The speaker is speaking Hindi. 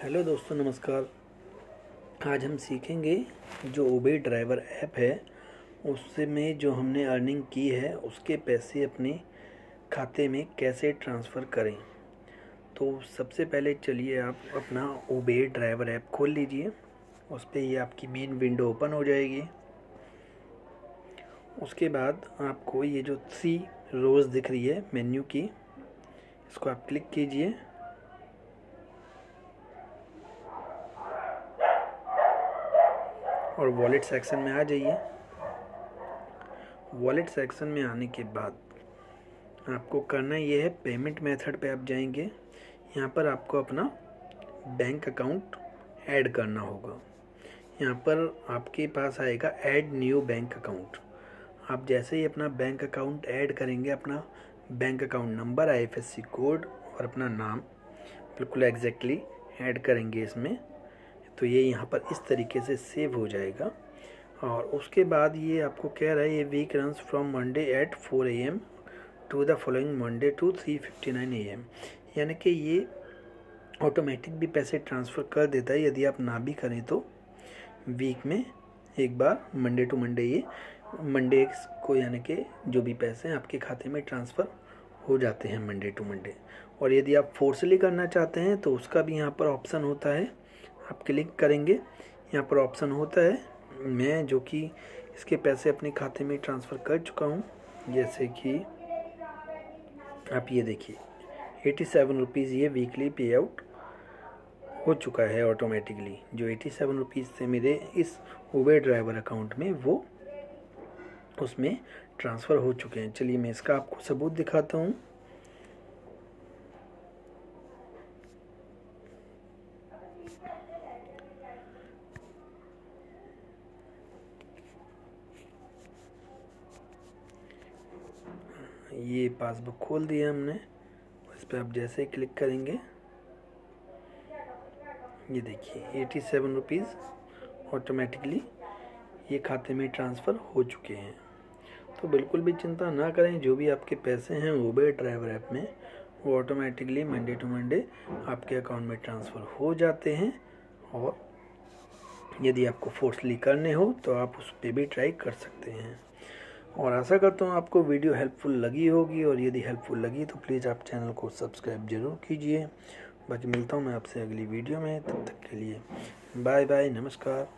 हेलो दोस्तों, नमस्कार। आज हम सीखेंगे जो ओबे ड्राइवर ऐप है, उससे में जो हमने अर्निंग की है, उसके पैसे अपने खाते में कैसे ट्रांसफ़र करें। तो सबसे पहले चलिए आप अपना ओबे ड्राइवर ऐप खोल लीजिए, उस पर ये आपकी मेन विंडो ओपन हो जाएगी। उसके बाद आपको ये जो थ्री रोज़ दिख रही है मेन्यू की, इसको आप क्लिक कीजिए। और वॉलेट सेक्शन में आ जाइए। वॉलेट सेक्शन में आने के बाद आपको करना ये है पेमेंट मेथड पे आप जाएँगे। यहाँ पर आपको अपना बैंक अकाउंट ऐड करना होगा। यहाँ पर आपके पास आएगा ऐड न्यू बैंक अकाउंट आप जैसे ही अपना बैंक अकाउंट ऐड करेंगे, अपना bank account number IFSC code और अपना नाम, बिल्कुल एग्जैक्टली ऐड करेंगे इसमें। तो ये यहाँ पर इस तरीके से सेव हो जाएगा। और उसके बाद ये आपको कह रहा है ये week run from Monday at four A M to the following Monday to three fifty nine A M यानी कि ये ऑटोमेटिक भी पैसे ट्रांसफ़र कर देता है यदि आप ना भी करें तो वीक में एक बार मंडे टू मंडे ये मंडे को यानी कि जो भी पैसे हैं आपके खाते में ट्रांसफ़र हो जाते हैं मंडे टू मंडे और यदि आप फोर्सली करना चाहते हैं तो उसका भी यहाँ पर ऑप्शन होता है। आप क्लिक करेंगे। यहाँ पर ऑप्शन होता है, मैं जो कि इसके पैसे अपने खाते में ट्रांसफ़र कर चुका हूँ। जैसे कि आप ये देखिए एटी सेवन रुपीज़ ये वीकली पे आउट हो चुका है ऑटोमेटिकली जो एटी सेवन रुपीज़ से मेरे इस उबेर ड्राइवर अकाउंट में वो उसमें ट्रांसफ़र हो चुके हैं। चलिए मैं इसका आपको सबूत दिखाता हूँ। ये पासबुक खोल दिया हमने। इस पर आप जैसे ही क्लिक करेंगे, ये देखिए एटी सेवन रुपीज़ ऑटोमेटिकली ये खाते में ट्रांसफ़र हो चुके हैं। तो बिल्कुल भी चिंता ना करें, जो भी आपके पैसे हैं उबेर ड्राइवर ऐप में, वो ऑटोमेटिकली मंडे टू मंडे आपके अकाउंट में ट्रांसफ़र हो जाते हैं। और यदि आपको फोर्सली करने हो तो आप उस पर भी ट्राई कर सकते हैं। और आशा करता हूँ आपको वीडियो हेल्पफुल लगी होगी और यदि हेल्पफुल लगी तो प्लीज़ आप चैनल को सब्सक्राइब ज़रूर कीजिए। बाकी मिलता हूँ मैं आपसे अगली वीडियो में, तब तक के लिए बाय बाय, नमस्कार।